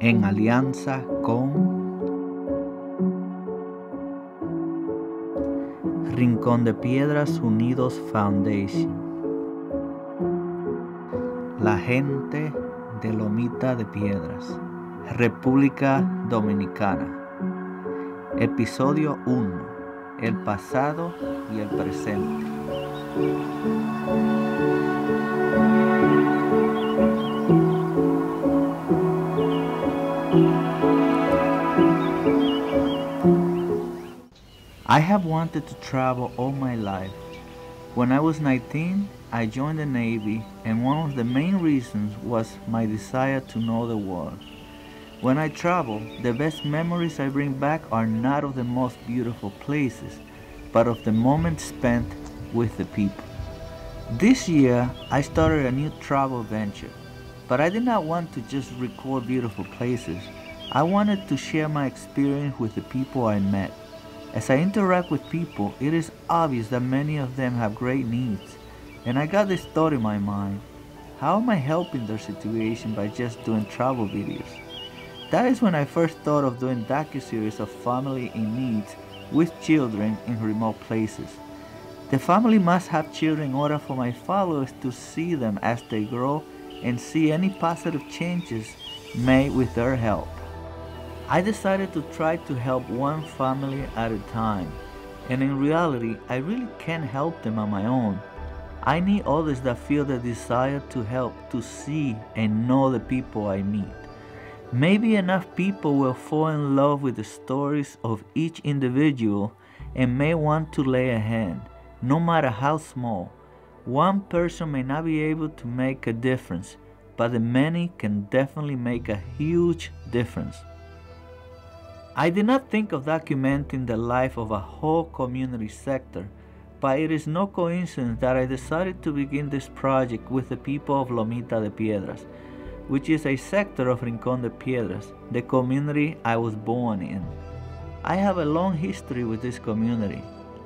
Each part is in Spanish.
en alianza con Rincón de Piedras Unidos Foundation, la gente de Lomita de Piedras, República Dominicana. Episodio 1. El pasado y el presente. I have wanted to travel all my life. When I was 19, I joined the Navy, and one of the main reasons was my desire to know the world. When I travel, the best memories I bring back are not of the most beautiful places, but of the moments spent with the people. This year, I started a new travel venture, but I did not want to just record beautiful places. I wanted to share my experience with the people I met. As I interact with people, it is obvious that many of them have great needs, and I got this thought in my mind. How am I helping their situation by just doing travel videos? That is when I first thought of doing docu-series of family in needs with children in remote places. The family must have children in order for my followers to see them as they grow and see any positive changes made with their help. I decided to try to help one family at a time, and in reality, I really can't help them on my own. I need others that feel the desire to help to see and know the people I meet. Maybe enough people will fall in love with the stories of each individual and may want to lay a hand, no matter how small. One person may not be able to make a difference, but the many can definitely make a huge difference. I did not think of documenting the life of a whole community sector, but it is no coincidence that I decided to begin this project with the people of Lomita de Piedras which is a sector of Rincón de Piedras, the community I was born in. I have a long history with this community.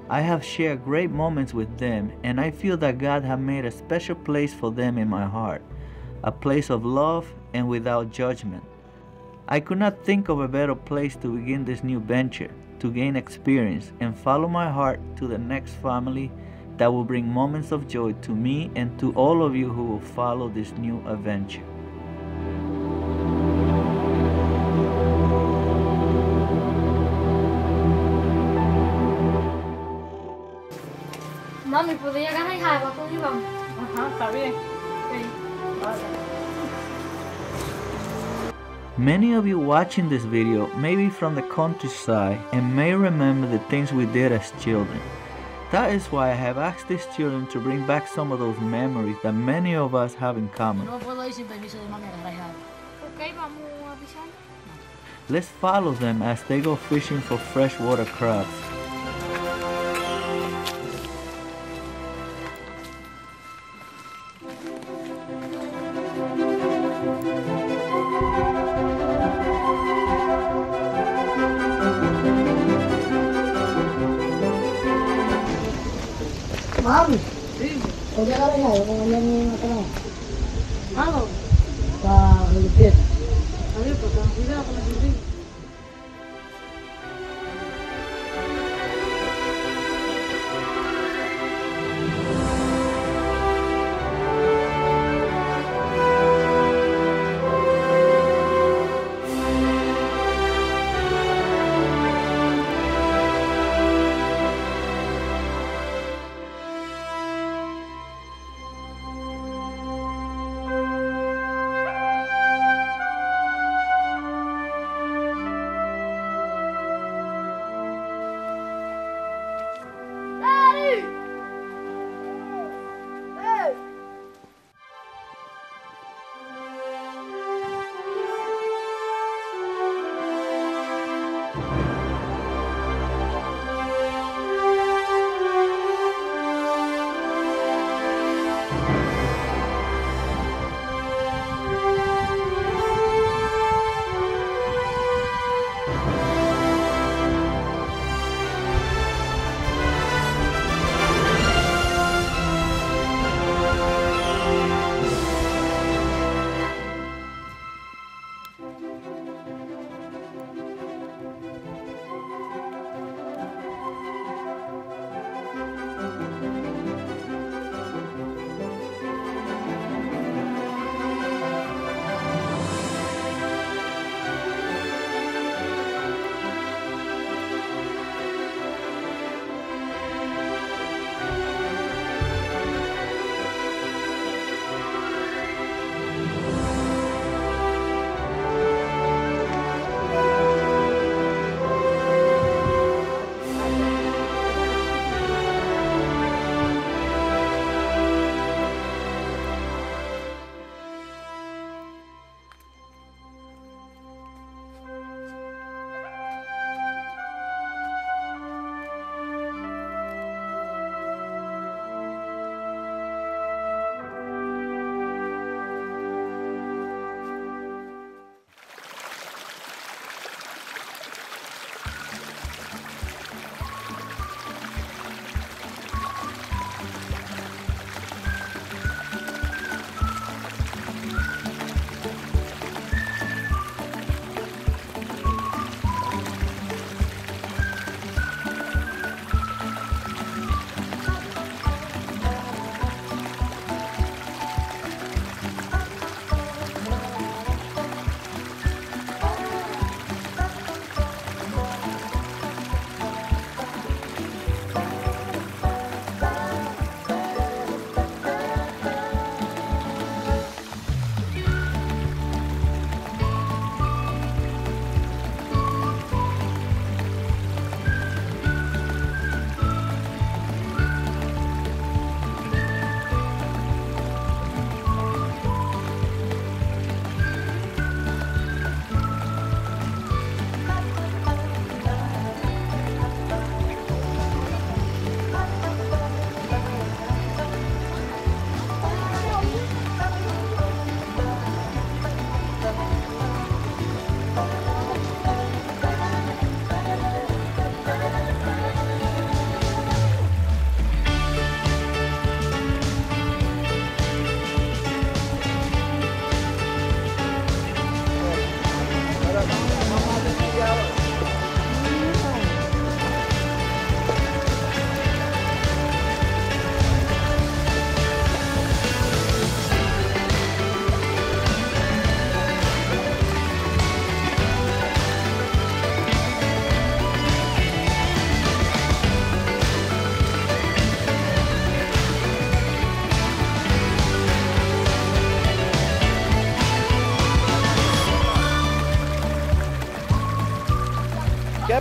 I have shared great moments with them, and I feel that God has made a special place for them in my heart, a place of love and without judgment. I could not think of a better place to begin this new venture, to gain experience and follow my heart to the next family that will bring moments of joy to me and to all of you who will follow this new adventure. Mami, ¿podría ganar agua con Iván? Ajá, está bien. Many of you watching this video may be from the countryside and may remember the things we did as children. That is why I have asked these children to bring back some of those memories that many of us have in common. No puedo ir sin permiso de mami a agarrar agua. Ok, vamos a pisar. Let's follow them as they go fishing for freshwater crabs.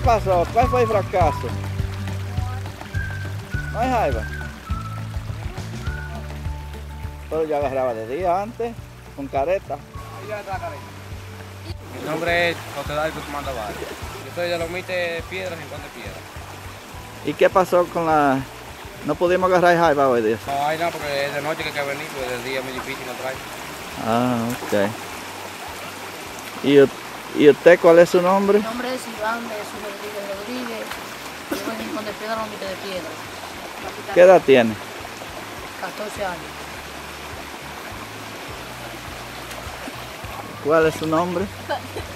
Pasó? ¿Cuál fue el fracaso? ¿No hay jaiba? Pero yo agarraba de día antes, con careta. Mi nombre es José David Guzmán Tavares. Yo soy de los mites Piedras, Rincón de Piedra. ¿Y qué pasó con la...? No pudimos agarrar jaiba hoy día. No hay nada porque es de noche que hay que venir, pues de día es muy difícil no trae. Ah, ok. ¿Y, ¿Y usted cuál es su nombre? Mi nombre es Iván de Jesús Rodríguez Rodríguez. Vivo en de Piedra, Lomite de Piedra. ¿Qué edad tiene? 14 años. ¿Cuál es su nombre?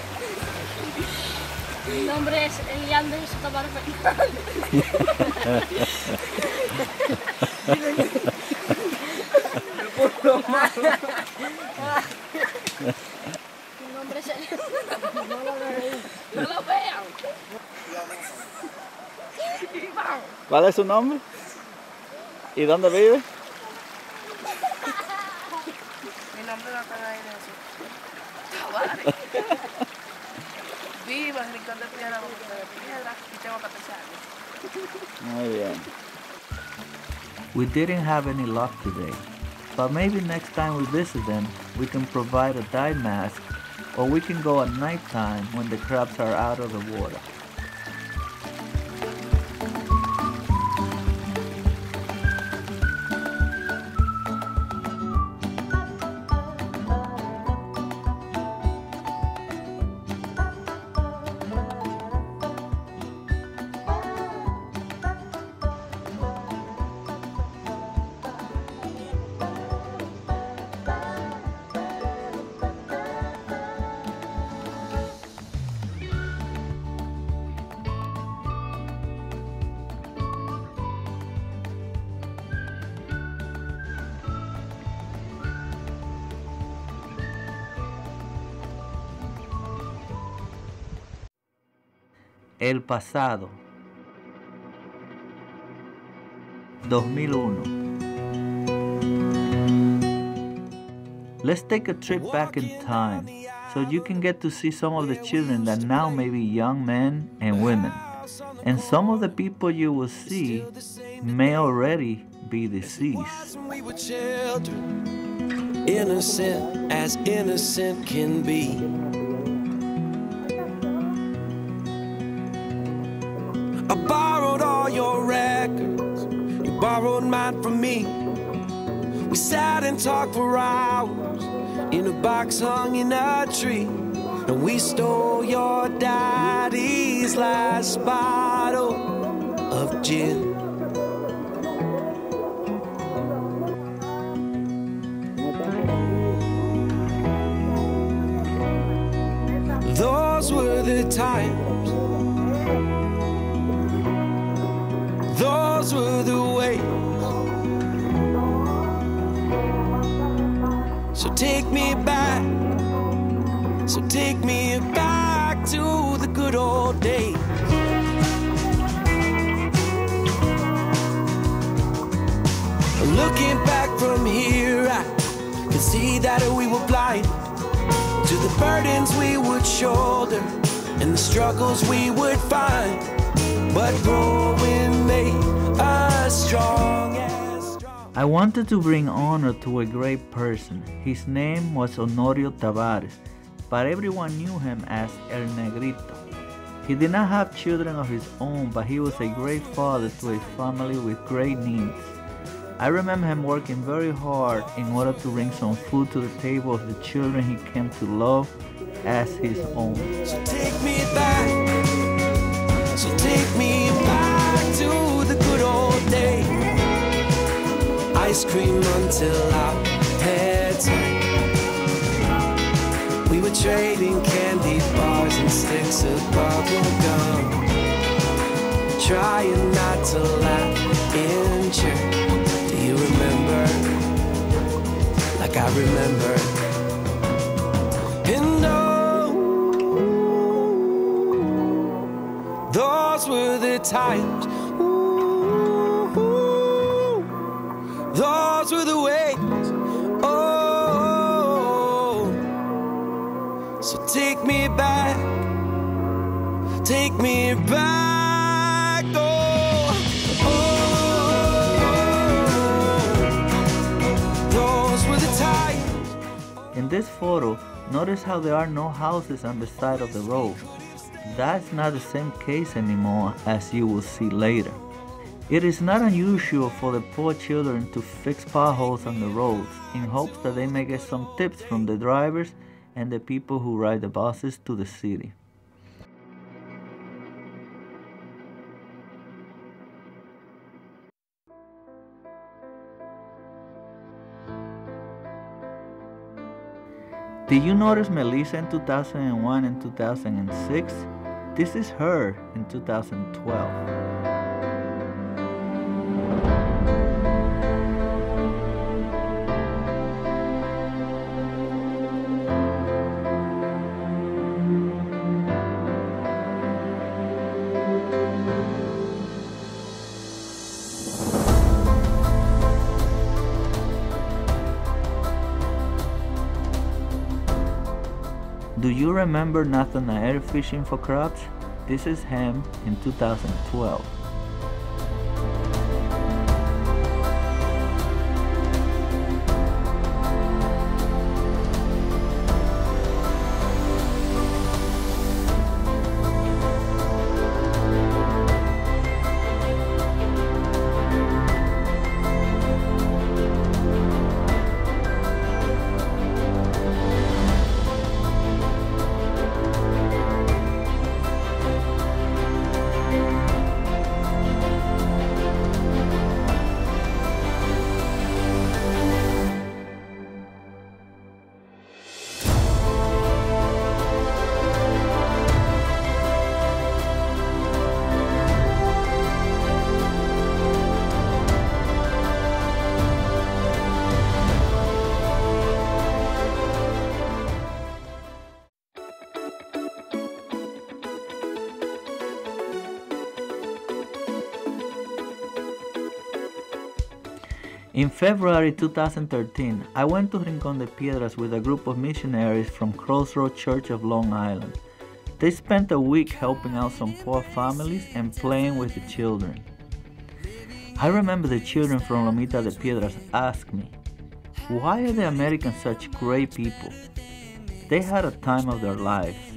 Mi nombre es Eliander Tavares Fernández. Mi nombre es Eliander. No lo vean. ¿Cuál es su nombre? ¿Y dónde vive? Mi nombre es Natanael Jesús Tavares. Vivo en Rincón de Piedra, Lomita de Piedra y tengo 14 años. Muy bien. We didn't have any luck today, but maybe next time we visit them, we can provide a dye mask, or we can go at night time when the crabs are out of the water. El pasado. 2001. Let's take a trip back in time so you can get to see some of the children that now may be young men and women. And some of the people you will see may already be deceased. we were children, innocent as innocent can be. From me. We sat and talked for hours in a box hung in a tree, and we stole your daddy's last bottle of gin. Take me back. So take me back to the good old days. Looking back from here, I can see that we were blind to the burdens we would shoulder and the struggles we would find. But growing made us strong. I wanted to bring honor to a great person. His name was Honorio Tavares, but everyone knew him as El Negrito. He did not have children of his own, but he was a great father to a family with great needs. I remember him working very hard in order to bring some food to the table of the children he came to love as his own. So take me back. So take me back to the good old days. Ice cream until our heads hurt. We were trading candy bars and sticks of bubble gum. Trying not to laugh in church. Do you remember? Like I remember. And those were the times. In this photo, notice how there are no houses on the side of the road. That's not the same case anymore as you will see later. It is not unusual for the poor children to fix potholes on the roads in hopes that they may get some tips from the drivers and the people who ride the buses to the city. Did you notice Melissa in 2001 and 2006? This is her in 2012. You remember Nathanael fishing for crabs? This is him in 2012. In February 2013, I went to Rincón de Piedras with a group of missionaries from Crossroad Church of Long Island. They spent a week helping out some poor families and playing with the children. I remember the children from Lomita de Piedras asked me, Why are the Americans such great people? They had a time of their lives.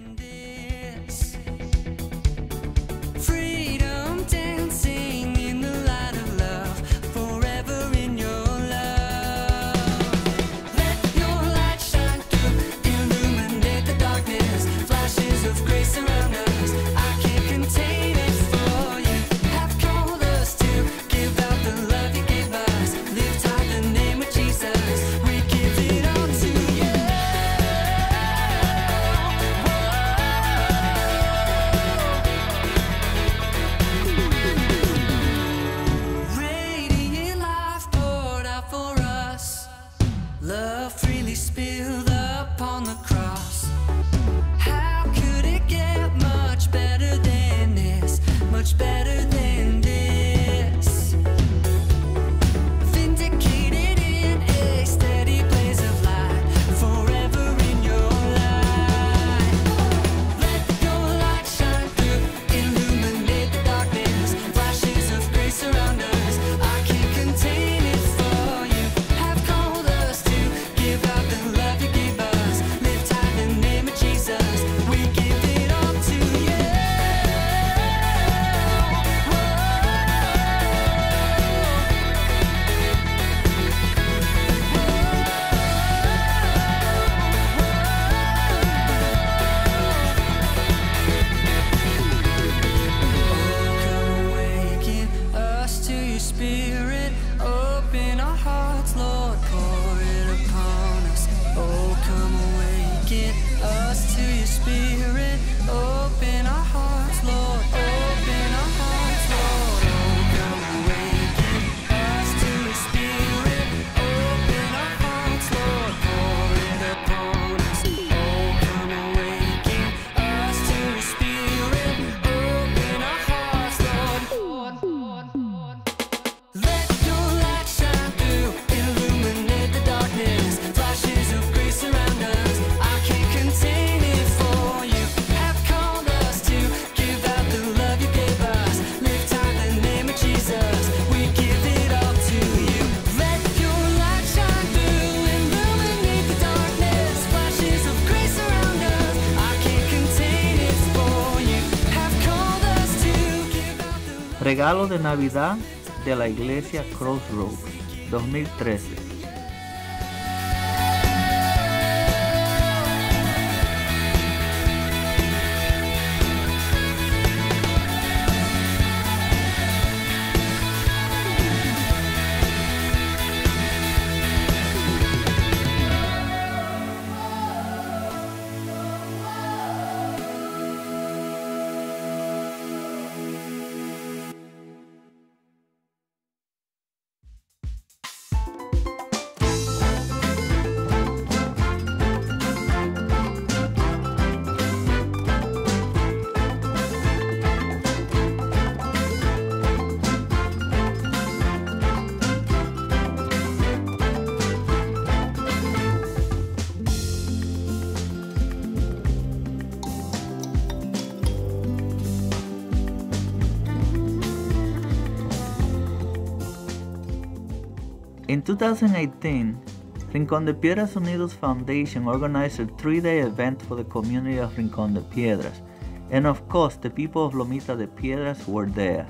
Regalo de Navidad de la iglesia Crossroads 2013. 2018, Rincón de Piedras Unidos Foundation organized a three-day event for the community of Rincón de Piedras, and of course, the people of Lomita de Piedras were there.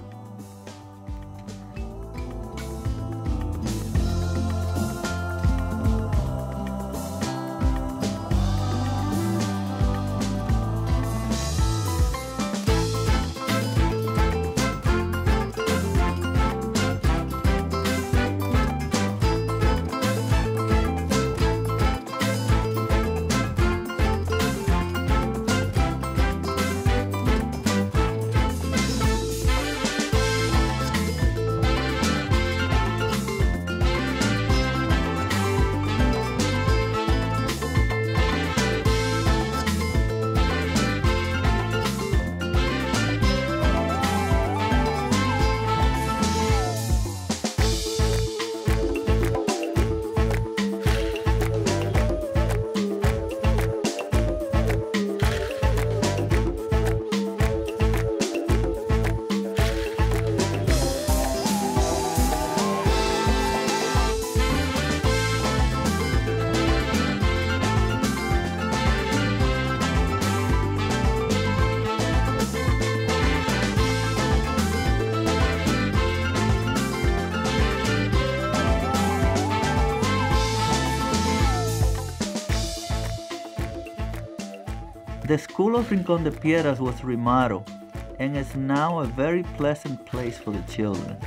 The school of Rincón de Piedras was remodeled and is now a very pleasant place for the children.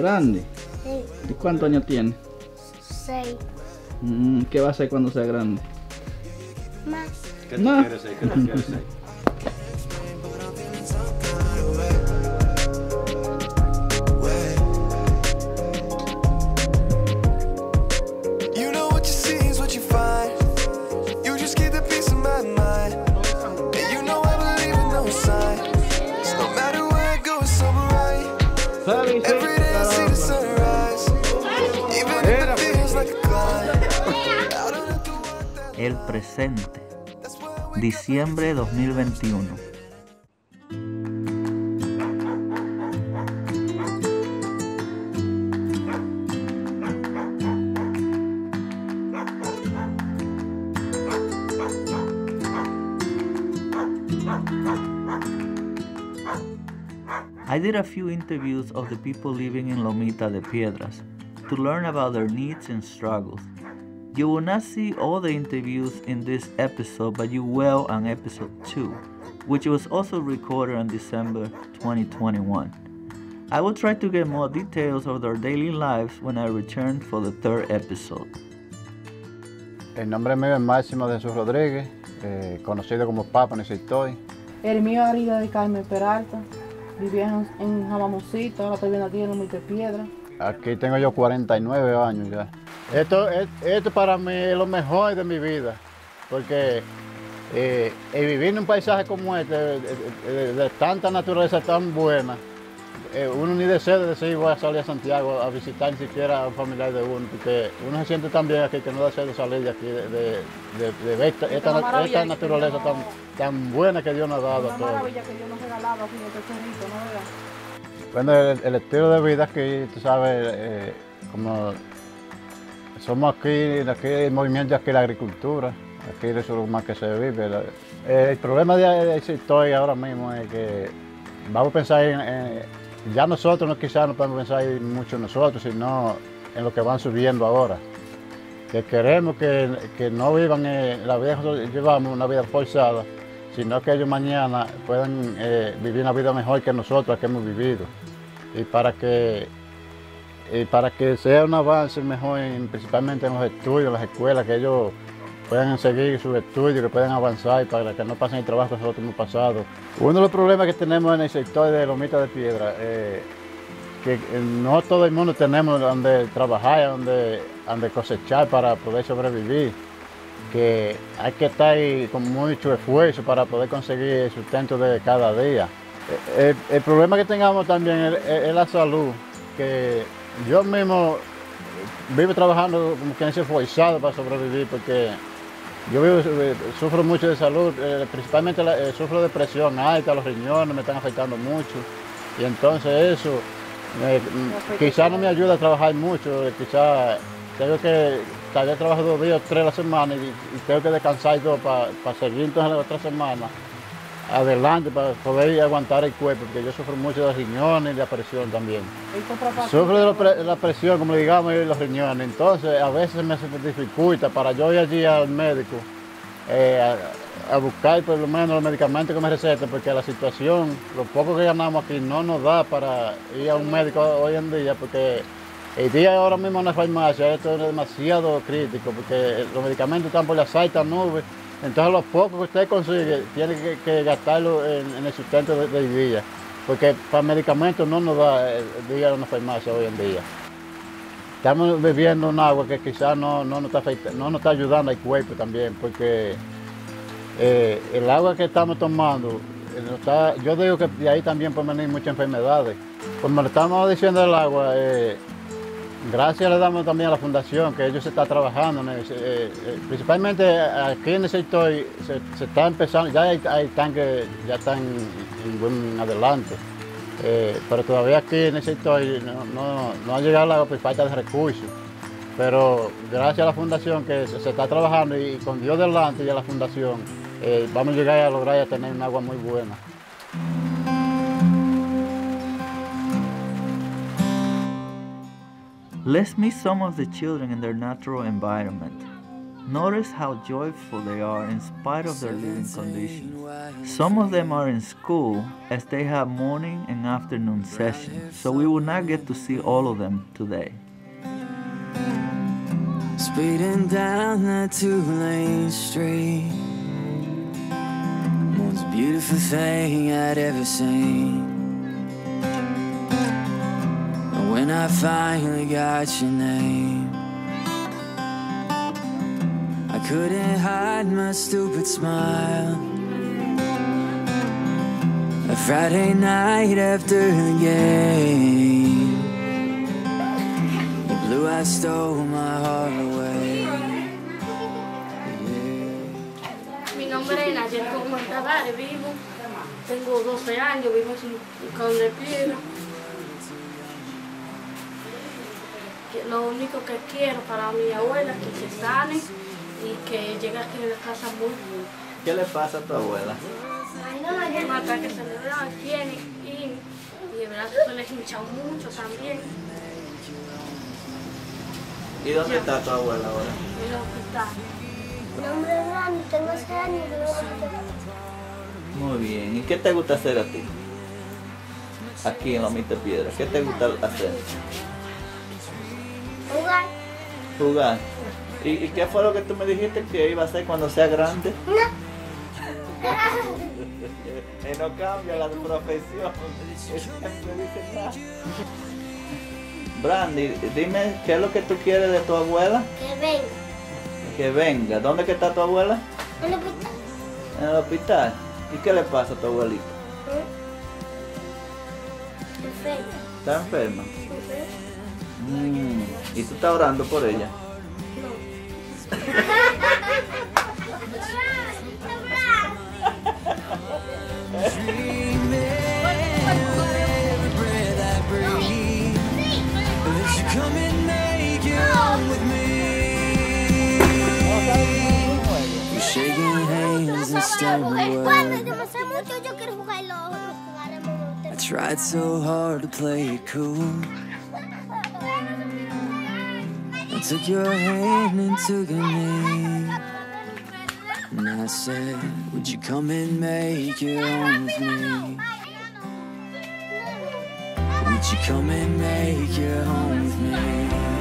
Brandy. sí, ¿Y cuántos años tiene? seis. Mm, ¿Qué va a hacer cuando sea grande? Más. ¿Qué tú No. quieres ser? ¿Qué quieres ser? Diciembre 2021. I did a few interviews of the people living in Lomita de Piedras to learn about their needs and struggles. You will not see all the interviews in this episode, but you will on episode 2, which was also recorded on December 2021. I will try to get more details of their daily lives when I return for the third episode. El nombre mío es Máximo de Jesús Rodríguez, eh, conocido como Papa Nicistoy. El mío es Arida de Carmen Peralta. Vivía en, en Jamamucito, ahora estoy viviendo aquí en Humilde Piedra. Aquí tengo yo 49 años ya. Esto, es- esto para mí es lo mejor de mi vida, porque eh, vivir en un paisaje como este, de, tanta naturaleza tan buena, eh, uno ni desea de decir voy a salir a Santiago a visitar ni siquiera a un familiar de uno, porque uno se siente tan bien aquí que no desea de salir de aquí, de, de, esta, esta, naturaleza tan, tan buena que Dios nos ha dado a Una todos. maravilla que Dios nos ha regalado así, este chorrito, ¿no? ¿Verdad? Bueno, el, el estilo de vida aquí, tú sabes, eh, como somos aquí, aquí el movimiento aquí la agricultura, aquí es lo más que se vive. Eh, el problema de, historia ahora mismo es que vamos a pensar en, ya nosotros no quizás no podemos pensar en mucho en nosotros, sino en lo que van subiendo ahora. Que queremos que, que no vivan eh, la vida que llevamos, una vida forzada, sino que ellos mañana puedan eh, vivir una vida mejor que nosotros que hemos vivido. Y para que, y para que sea un avance mejor, en- principalmente en los estudios, en las escuelas, que ellos puedan seguir sus estudios, que puedan avanzar y para que no pasen el trabajo que nosotros hemos pasado. Uno de los problemas que tenemos en el sector de Lomita de Piedra, eh, que eh, no todo el mundo tenemos donde trabajar, donde, donde cosechar para poder sobrevivir que hay que estar con mucho esfuerzo para poder conseguir el sustento de cada día. Eh, El, problema que tengamos también es- es la salud, que yo mismo vivo trabajando como quien dice forzado para sobrevivir porque yo vivo, eh, sufro mucho de salud, eh, principalmente la- eh, sufro de presión alta, los riñones me están afectando mucho y entonces eso eh, quizás no me ayuda a trabajar mucho, quizás tengo que, tal vez trabajo dos días, tres a la semana y, y tengo que descansar dos para seguir entonces la otra semana adelante para poder aguantar el cuerpo, porque yo sufro mucho de riñones y de la presión también. Sufro de la, pre- la presión, como digamos, y los riñones. Entonces, a veces me dificulta para yo ir allí al médico eh, a, a buscar por lo menos los medicamentos que me recetan, porque la situación, lo poco que ganamos aquí no nos da para ir a un médico hoy en día, porque el día ahora mismo en la farmacia esto es demasiado crítico, porque los medicamentos están por las altas nubes. Entonces, lo poco que usted consigue, tiene que, gastarlo en, el sustento de- del día, porque para medicamentos no nos da el día en la farmacia hoy en día. Estamos bebiendo un agua que quizás no, no, nos está no nos está ayudando al cuerpo también, porque eh, el agua que estamos tomando, eh, está- yo digo que de ahí también pueden venir muchas enfermedades. Como le estamos diciendo el agua, eh, gracias le damos también a la fundación, que ellos se están trabajando, eh, eh, principalmente aquí en el sector se, está empezando, ya hay, tanques, ya están en buen adelante. Eh, pero todavía aquí en el sector no, no, no ha llegado por falta de recursos. Pero gracias a la fundación que se, está trabajando y, con Dios delante y a la fundación, vamos a llegar a lograr ya tener un agua muy buena. Let's meet some of the children in their natural environment. Notice how joyful they are in spite of their living conditions. Some of them are in school as they have morning and afternoon sessions, so we will not get to see all of them today. Speeding down that two-lane street Most beautiful thing I'd ever seen When I finally got your name. I couldn't hide my stupid smile. A Friday night after the game. Your blue eyes stole my heart away. Mi nombre es Nayel Contadare, vivo, tengo 12 años, vivo en Rincón Lo único que quiero para mi abuela es que se sane y que llegue aquí a la casa muy bien. ¿Qué le pasa a tu abuela? Un ataque cerebral tiene y, y el brazo se le hincha mucho también ¿Y dónde está tu abuela ahora? en el hospital. Mi nombre es Rani, tengo 6 años y en Muy bien. ¿Y qué te gusta hacer a ti? Aquí en Lomita Piedra. ¿Qué te gusta hacer? Jugar. ¿Y, y qué fue lo que tú me dijiste que iba a hacer cuando sea grande? que no cambia la profesión. Siempre dice nada. Brandy, dime qué es lo que tú quieres de tu abuela. Que venga. Que venga. ¿Dónde que está tu abuela? En el hospital. En el hospital. ¿Y qué le pasa a tu abuelita? enferma. ¿Está enferma? Mm. ¿Y tú estás orando por ella? I tried so hard to play it cool. Took your hand and took a knee. And I said, Would you come and make your home with me? Would you come and make your home with me?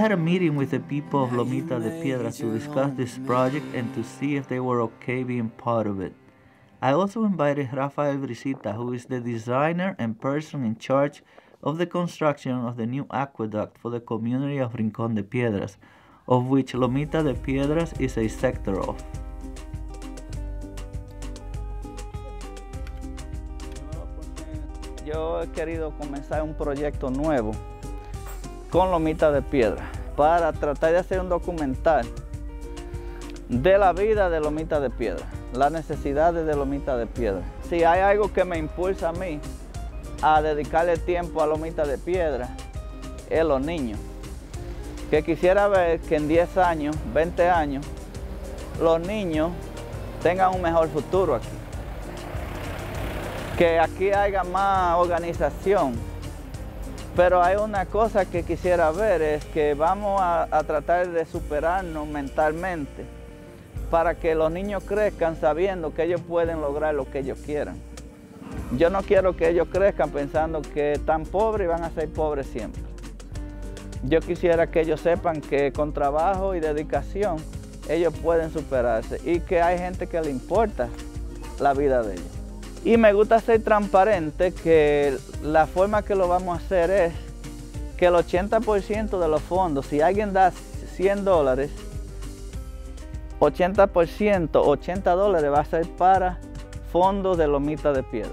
Had a meeting with the people of Lomita de Piedras to discuss this project and to see if they were okay being part of it. I also invited Rafael Brisita, who is the designer and person in charge of the construction of the new aqueduct for the community of Rincón de Piedras, of which Lomita de Piedras is a sector of. Yo he querido comenzar un proyecto nuevo con Lomita de Piedra para tratar de hacer un documental de la vida de Lomita de Piedra, las necesidades de Lomita de Piedra. Si hay algo que me impulsa a mí a dedicarle tiempo a Lomita de Piedra, es los niños. Que quisiera ver que en 10 años, 20 años, los niños tengan un mejor futuro aquí. Que aquí haya más organización, pero hay una cosa que quisiera ver, es que vamos a, tratar de superarnos mentalmente para que los niños crezcan sabiendo que ellos pueden lograr lo que ellos quieran. Yo no quiero que ellos crezcan pensando que están pobres y van a ser pobres siempre. Yo quisiera que ellos sepan que con trabajo y dedicación ellos pueden superarse y que hay gente que le importa la vida de ellos. Y me gusta ser transparente que la forma que lo vamos a hacer es que el 80% de los fondos, si alguien da 100 dólares, 80%, 80 dólares va a ser para fondos de lomita de piedra.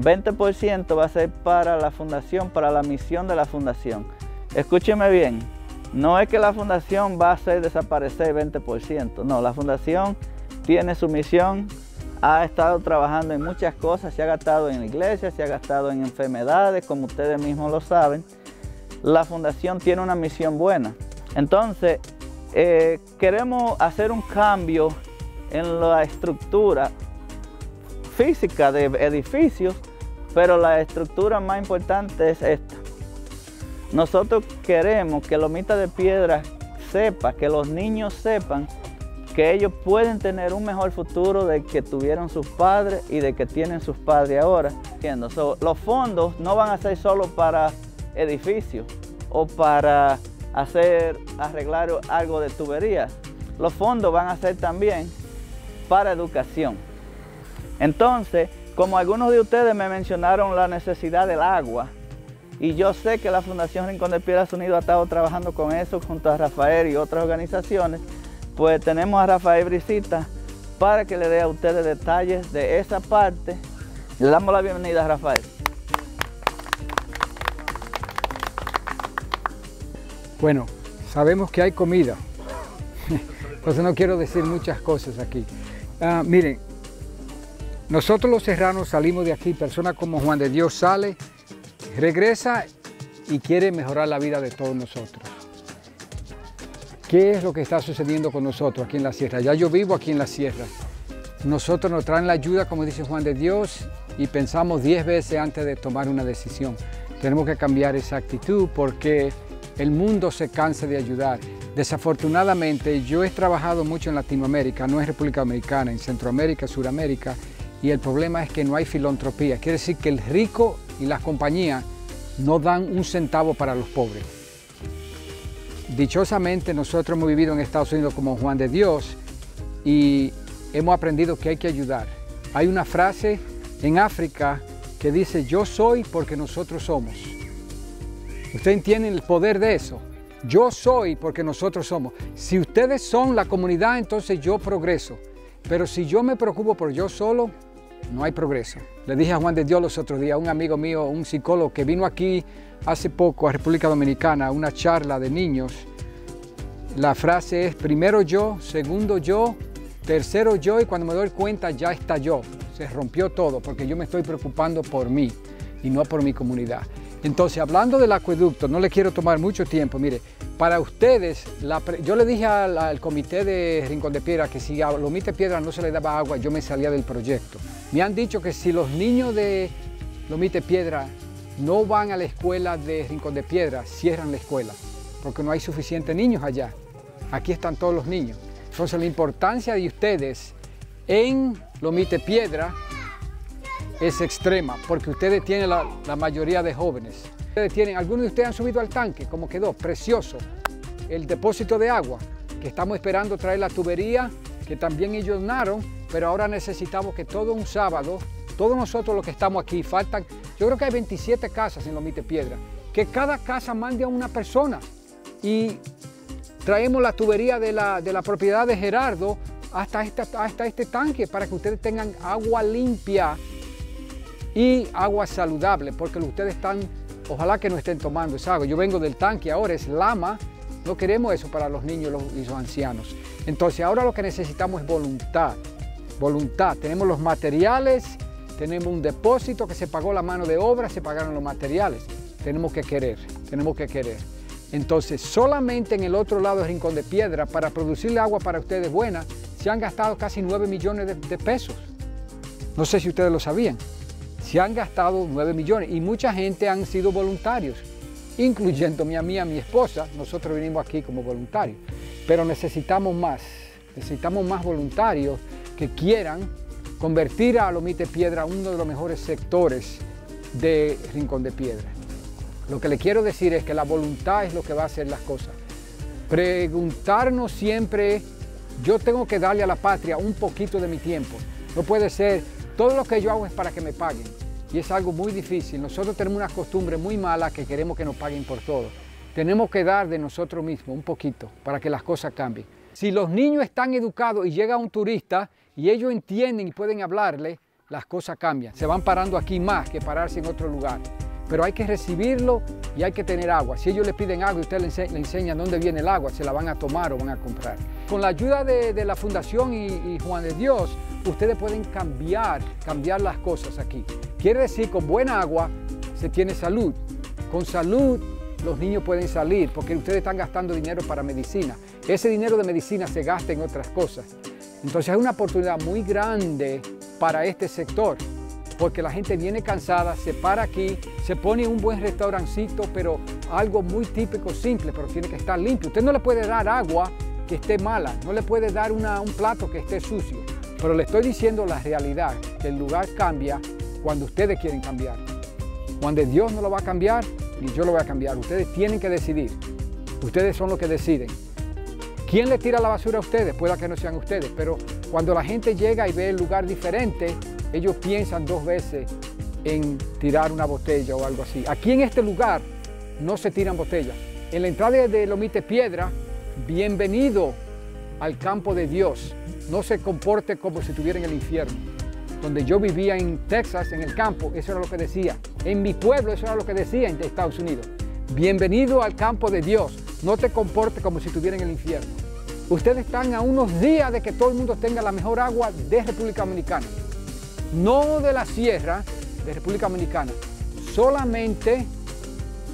20% va a ser para la fundación, para la misión de la fundación. Escúcheme bien, no es que la fundación va a hacer desaparecer 20%, no, la fundación tiene su misión ha estado trabajando en muchas cosas, se ha gastado en la iglesia, se ha gastado en enfermedades, como ustedes mismos lo saben. La fundación tiene una misión buena. Entonces, eh, queremos hacer un cambio en la estructura física de edificios, pero la estructura más importante es esta. Nosotros queremos que Lomita de Piedra sepa, que los niños sepan que ellos pueden tener un mejor futuro de que tuvieron sus padres y de que tienen sus padres ahora. So, los fondos no van a ser solo para edificios o para hacer, arreglar algo de tuberías. Los fondos van a ser también para educación. Entonces, como algunos de ustedes me mencionaron la necesidad del agua, y yo sé que la Fundación Rincón de Piedras Unidos ha estado trabajando con eso junto a Rafael y otras organizaciones, pues tenemos a Rafael Brisita para que le dé a ustedes detalles de esa parte. Le damos la bienvenida a Rafael. Bueno, sabemos que hay comida, entonces no quiero decir muchas cosas aquí. Uh, miren, nosotros los serranos salimos de aquí, personas como Juan de Dios sale, regresa y quiere mejorar la vida de todos nosotros. ¿Qué es lo que está sucediendo con nosotros aquí en la sierra? Ya yo vivo aquí en la sierra. Nosotros nos traen la ayuda, como dice Juan de Dios, y pensamos diez veces antes de tomar una decisión. Tenemos que cambiar esa actitud porque el mundo se cansa de ayudar. Desafortunadamente, yo he trabajado mucho en Latinoamérica, no en República Dominicana, en Centroamérica, Suramérica, y el problema es que no hay filantropía. Quiere decir que el rico y las compañías no dan un centavo para los pobres. Dichosamente nosotros hemos vivido en Estados Unidos como Juan de Dios y hemos aprendido que hay que ayudar. Hay una frase en África que dice, yo soy porque nosotros somos. Ustedes entienden el poder de eso. Yo soy porque nosotros somos. Si ustedes son la comunidad, entonces yo progreso. Pero si yo me preocupo por yo solo, no hay progreso. Le dije a Juan de Dios los otros días, un amigo mío, un psicólogo que vino aquí hace poco a República Dominicana, una charla de niños. La frase es primero yo, segundo yo, tercero yo y cuando me doy cuenta ya está yo. Se rompió todo porque yo me estoy preocupando por mí y no por mi comunidad. Entonces, hablando del acueducto, no le quiero tomar mucho tiempo. Mire, para ustedes, yo le dije al, al, comité de Rincón de Piedra que si a Lomite Piedra no se le daba agua, yo me salía del proyecto. Me han dicho que si los niños de Lomite Piedra no van a la escuela de Rincón de Piedra, cierran la escuela, porque no hay suficientes niños allá. Aquí están todos los niños. Entonces, la importancia de ustedes en Lomite Piedra es extrema, porque ustedes tienen la, mayoría de jóvenes. Ustedes tienen, algunos de ustedes han subido al tanque, como quedó, precioso. El depósito de agua, que estamos esperando traer la tubería, que también ellos donaron, pero ahora necesitamos que todo un sábado, todos nosotros los que estamos aquí, faltan, yo creo que hay 27 casas en Lomite Piedra, que cada casa mande a una persona y traemos la tubería de la, de la propiedad de Gerardo hasta, hasta este tanque para que ustedes tengan agua limpia y agua saludable, porque ustedes están, ojalá que no estén tomando esa agua. Yo vengo del tanque, ahora es lama, no queremos eso para los niños y los ancianos. Entonces ahora lo que necesitamos es voluntad, voluntad. Tenemos los materiales, tenemos un depósito que se pagó la mano de obra, se pagaron los materiales. Tenemos que querer, tenemos que querer. Entonces solamente en el otro lado del Rincón de Piedra, para producirle agua para ustedes buena, se han gastado casi 9 millones de, de pesos. No sé si ustedes lo sabían se han gastado 9 millones y mucha gente han sido voluntarios, incluyéndome a mí, a mi esposa. Nosotros vinimos aquí como voluntarios, pero necesitamos más, necesitamos más voluntarios que quieran convertir a Lomite Piedra uno de los mejores sectores de Rincón de Piedra. Lo que le quiero decir es que la voluntad es lo que va a hacer las cosas. Preguntarnos siempre, yo tengo que darle a la patria un poquito de mi tiempo. No puede ser, todo lo que yo hago es para que me paguen. Y es algo muy difícil. Nosotros tenemos una costumbre muy mala que queremos que nos paguen por todo. Tenemos que dar de nosotros mismos un poquito para que las cosas cambien. Si los niños están educados y llega un turista y ellos entienden y pueden hablarle, las cosas cambian. Se van parando aquí más que pararse en otro lugar. Pero hay que recibirlo y hay que tener agua. Si ellos le piden agua y usted le, ense enseña dónde viene el agua, se la van a tomar o van a comprar. Con la ayuda de, de la Fundación y, y Juan de Dios, ustedes pueden cambiar, cambiar las cosas aquí. Quiere decir, con buena agua se tiene salud. Con salud los niños pueden salir porque ustedes están gastando dinero para medicina. Ese dinero de medicina se gasta en otras cosas. Entonces es una oportunidad muy grande para este sector porque la gente viene cansada, se para aquí, se pone un buen restaurancito, pero algo muy típico, simple, pero tiene que estar limpio. Usted no le puede dar agua que esté mala, no le puede dar una, un plato que esté sucio. Pero le estoy diciendo la realidad, que el lugar cambia cuando ustedes quieren cambiar. Cuando Dios no lo va a cambiar, ni yo lo voy a cambiar. Ustedes tienen que decidir. Ustedes son los que deciden. ¿Quién le tira la basura a ustedes? Pueda que no sean ustedes, pero cuando la gente llega y ve el lugar diferente, ellos piensan dos veces en tirar una botella o algo así. Aquí en este lugar no se tiran botellas. En la entrada de Lomite Piedra, bienvenido al campo de Dios no se comporte como si estuviera en el infierno. Donde yo vivía en Texas, en el campo, eso era lo que decía. En mi pueblo, eso era lo que decía en Estados Unidos. Bienvenido al campo de Dios. No te comporte como si estuviera en el infierno. Ustedes están a unos días de que todo el mundo tenga la mejor agua de República Dominicana. No de la sierra de República Dominicana. Solamente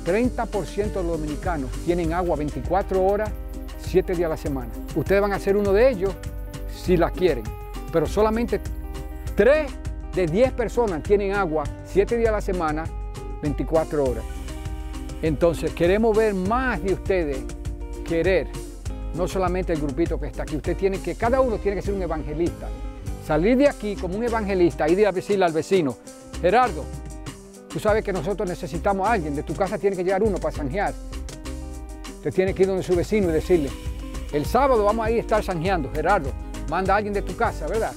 30% de los dominicanos tienen agua 24 horas, 7 días a la semana. Ustedes van a ser uno de ellos si la quieren, pero solamente 3 de 10 personas tienen agua 7 días a la semana, 24 horas. Entonces queremos ver más de ustedes querer no solamente el grupito que está aquí. Usted tiene que, cada uno tiene que ser un evangelista. Salir de aquí como un evangelista y a decirle al vecino, Gerardo, tú sabes que nosotros necesitamos a alguien, de tu casa tiene que llegar uno para zanjear. Usted tiene que ir donde su vecino y decirle, el sábado vamos a ir a estar zanjeando, Gerardo, manda a alguien de tu casa, ¿verdad?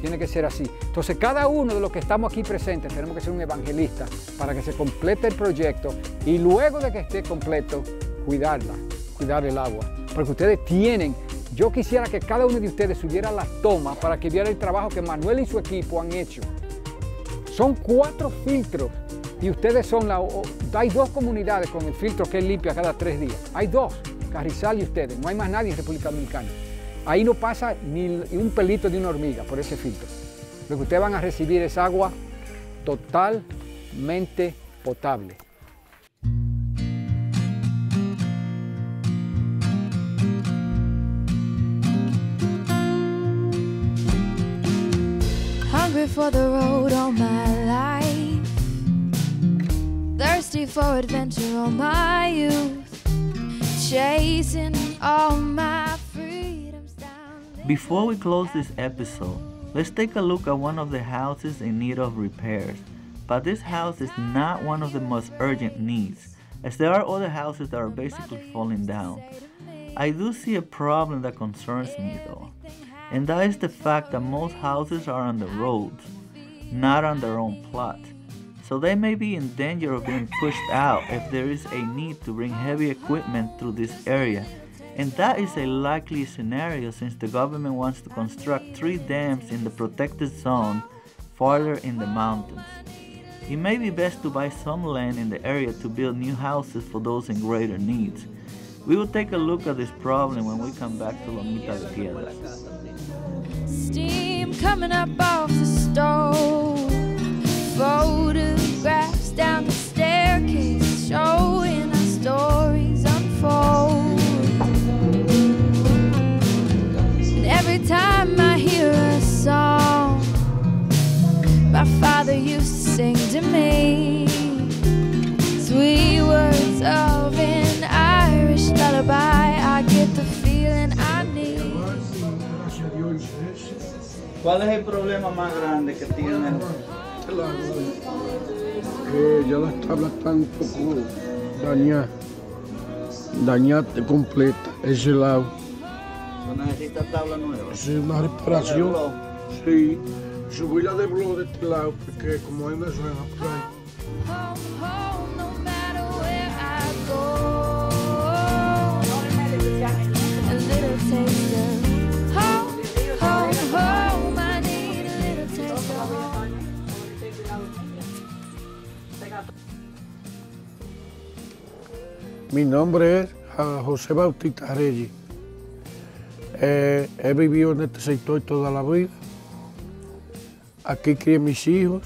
Tiene que ser así. Entonces cada uno de los que estamos aquí presentes tenemos que ser un evangelista para que se complete el proyecto y luego de que esté completo, cuidarla, cuidar el agua. Porque ustedes tienen, yo quisiera que cada uno de ustedes subiera las tomas para que viera el trabajo que Manuel y su equipo han hecho. Son cuatro filtros y ustedes son la... Hay dos comunidades con el filtro que limpia cada tres días. Hay dos, Carrizal y ustedes. No hay más nadie en República Dominicana. Ahí no pasa ni un pelito de una hormiga por ese filtro. Lo que ustedes van a recibir es agua totalmente potable. Hungry for the road all my life. Thirsty for adventure all my youth. Chasing all my freedoms. Before we close this episode, let's take a look at one of the houses in need of repairs. But this house is not one of the most urgent needs, as there are other houses that are basically falling down. I do see a problem that concerns me though, and that is the fact that most houses are on the roads, not on their own plot. So they may be in danger of being pushed out if there is a need to bring heavy equipment through this area. And that is a likely scenario since the government wants to construct three dams in the protected zone farther in the mountains. It may be best to buy some land in the area to build new houses for those in greater needs. We will take a look at this problem when we come back to Lomita de Piedras. Steam coming up off the stove. Photographs down the staircase showing our stories unfold. And every time I hear a song, my father used to sing to me. ¿Cuál es el problema más grande que tienen? que ya las tablas están un poco dañadas, dañadas completa, ese lado. ¿Necesita tabla nueva? Es una reparación. Sí, subí la de blog de este lado porque como hay una suena por ahí. A little taste Mi nombre es José Bautista Reyes. He vivido en este sector toda la vida. Aquí crié mis hijos.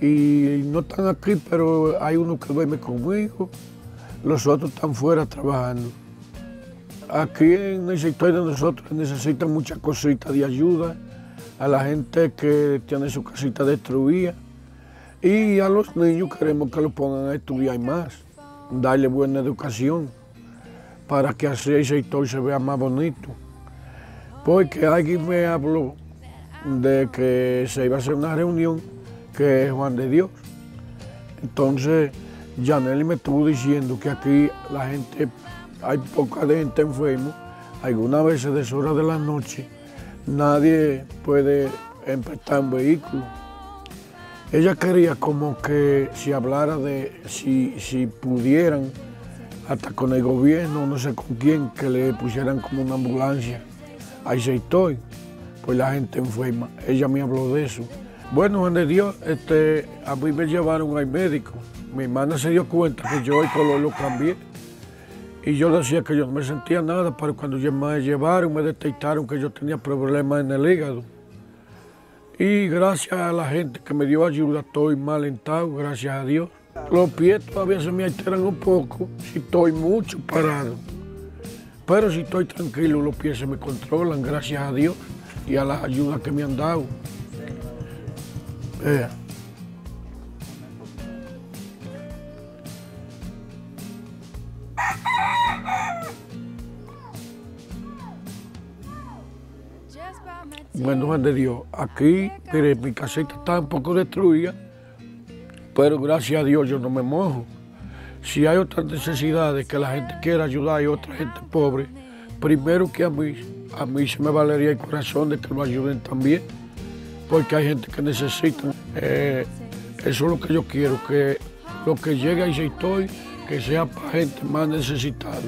Y no están aquí, pero hay uno que duerme conmigo. Los otros están fuera trabajando. Aquí en el sector de nosotros necesitan muchas cositas de ayuda a la gente que tiene su casita destruida. Y a los niños queremos que los pongan a estudiar más darle buena educación para que así el sector se vea más bonito. Porque alguien me habló de que se iba a hacer una reunión que es Juan de Dios. Entonces, Janely me estuvo diciendo que aquí la gente, hay poca gente enferma, algunas veces de horas de la noche, nadie puede emprestar un vehículo. Ella quería como que se hablara de si, si pudieran, hasta con el gobierno, no sé con quién, que le pusieran como una ambulancia. Ahí se estoy, pues la gente enferma. Ella me habló de eso. Bueno, Juan de Dios, este, a mí me llevaron al médico. Mi hermana se dio cuenta que yo el color lo cambié. Y yo decía que yo no me sentía nada, pero cuando me llevaron me detectaron que yo tenía problemas en el hígado. Y gracias a la gente que me dio ayuda, estoy mal alentado, gracias a Dios. Los pies todavía se me alteran un poco si estoy mucho parado. Pero si estoy tranquilo, los pies se me controlan, gracias a Dios y a las ayudas que me han dado. Bueno, Juan de Dios, aquí, mire, mi caseta está un poco destruida, pero gracias a Dios yo no me mojo. Si hay otras necesidades que la gente quiera ayudar y otra gente pobre, primero que a mí, a mí se me valería el corazón de que lo ayuden también, porque hay gente que necesita. Eh, eso es lo que yo quiero, que lo que llegue ese estoy, que sea para gente más necesitada.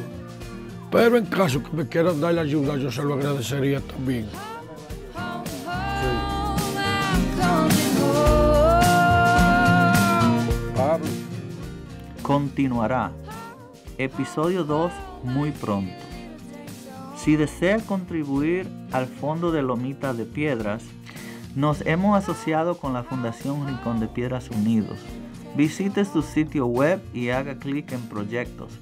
Pero en caso que me quieran dar la ayuda, yo se lo agradecería también. Continuará. Episodio 2 muy pronto. Si desea contribuir al Fondo de Lomitas de Piedras, nos hemos asociado con la Fundación Rincón de Piedras Unidos. Visite su sitio web y haga clic en proyectos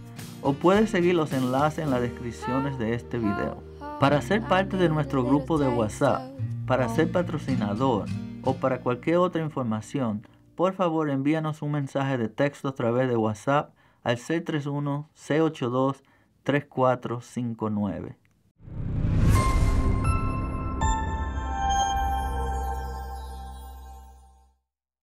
o puede seguir los enlaces en las descripciones de este video. Para ser parte de nuestro grupo de WhatsApp, para ser patrocinador o para cualquier otra información, por favor envíanos un mensaje de texto a través de WhatsApp al 631-682-3459.